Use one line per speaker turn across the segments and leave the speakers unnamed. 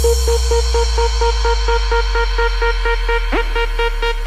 Thank you.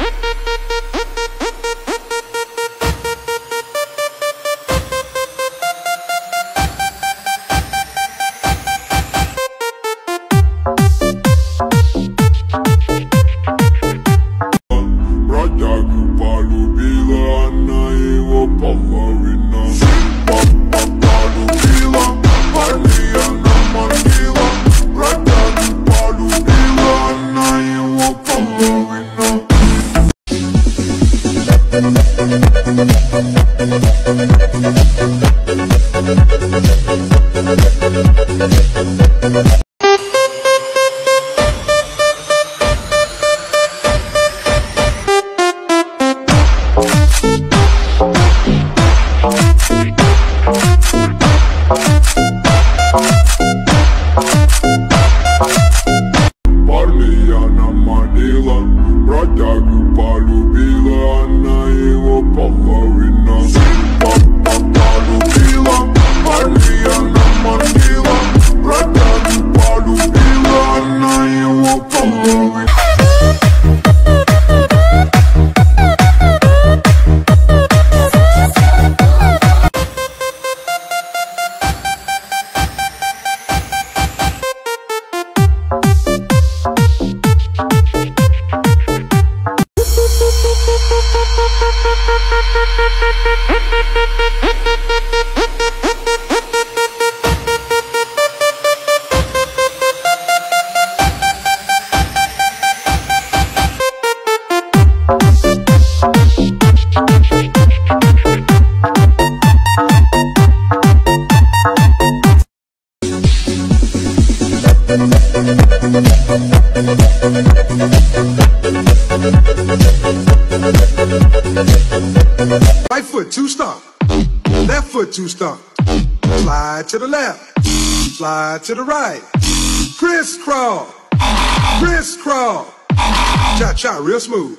Right foot, two stomp. Left foot, two stomp. Slide to the left. Slide to the right. Crisscross. Crisscross. Cha-cha, real smooth.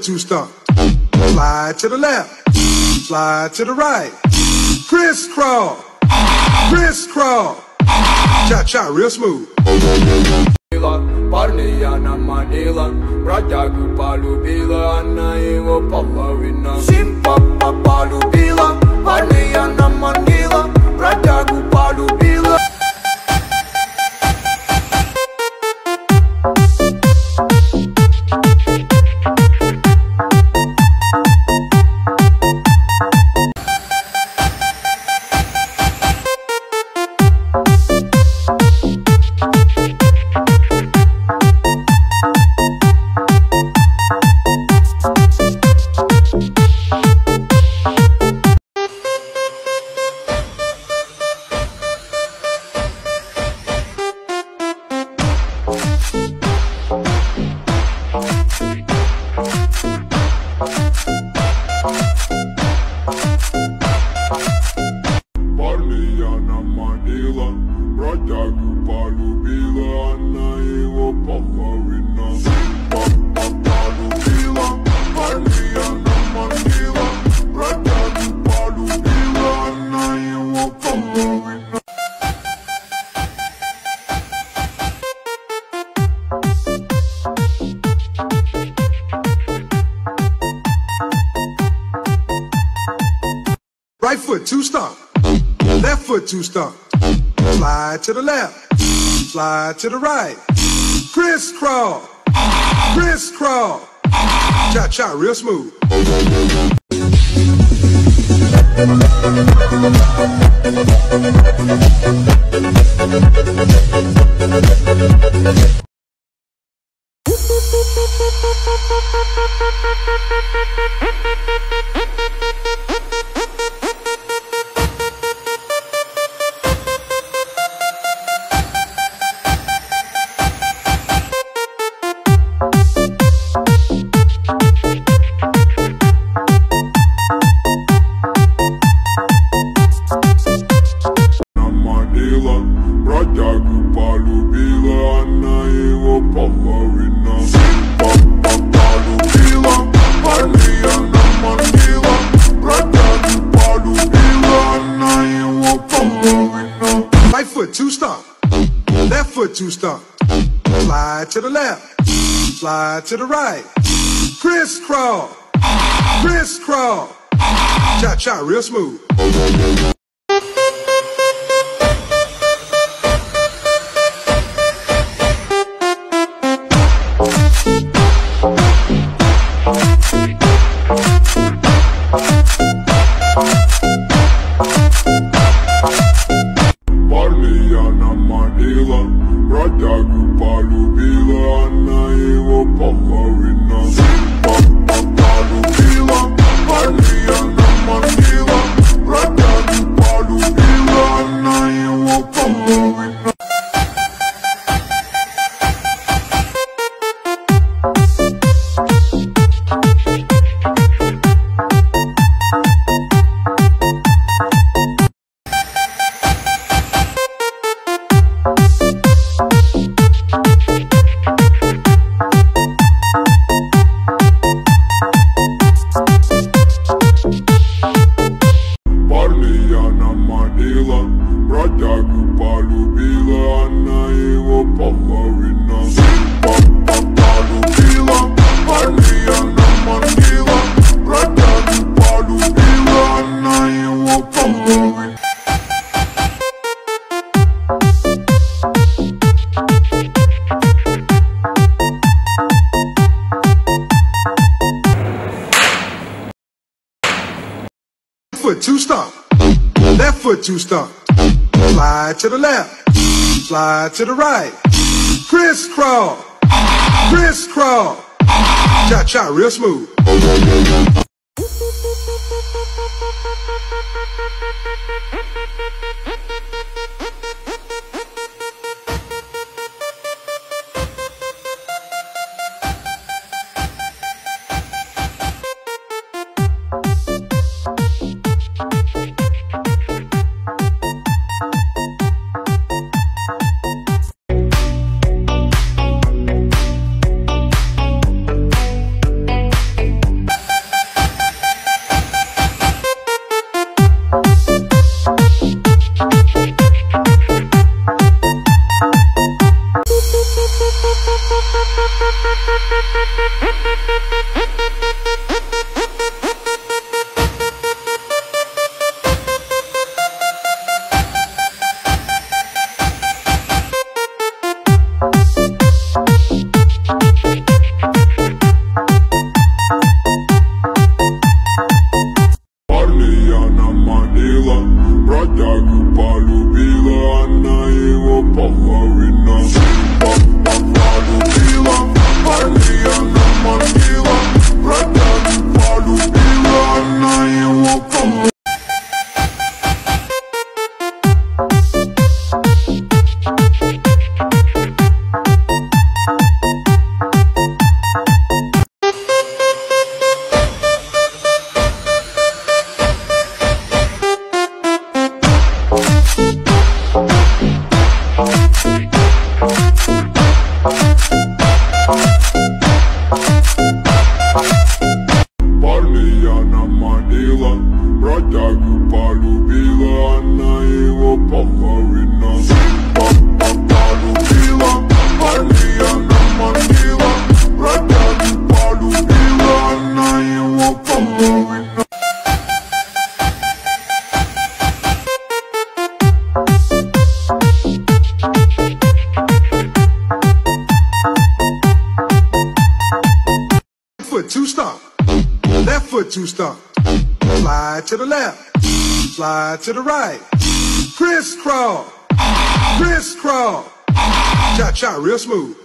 two stomp. Slide to the left. Slide to the right. Crisscross. Crisscross. Cha cha, real smooth.
Парня она манила, бродягу полюбила, она его половина. Симпа полюбила, парня она манила, бродягу
Right foot, two stomp. Left foot, two stomp. Slide to the left. Slide to the right. Crisscross. Crisscross. Cha cha, real smooth. Left foot, two stomp. Slide to the left. Slide to the right. Crisscross. Crisscross. Cha cha, real smooth. Two stomp. Left foot, two stomp. Slide to the left. Slide to the right. Crisscross. Crisscross. Cha cha, real smooth. gon' two stomp. Slide to the left. Slide to the right. Crisscross. Crisscross. Cha cha, real smooth.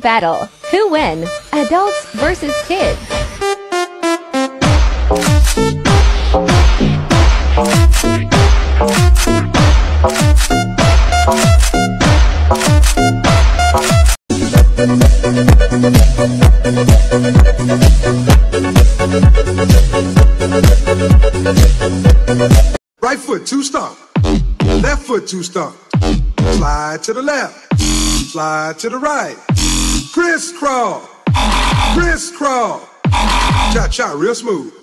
Battle. Who win? Adults versus kids.
Right foot two stomp. Left foot two stomp. Slide to the left. Slide to the right. Crisscross. Crisscross. Cha cha, real smooth.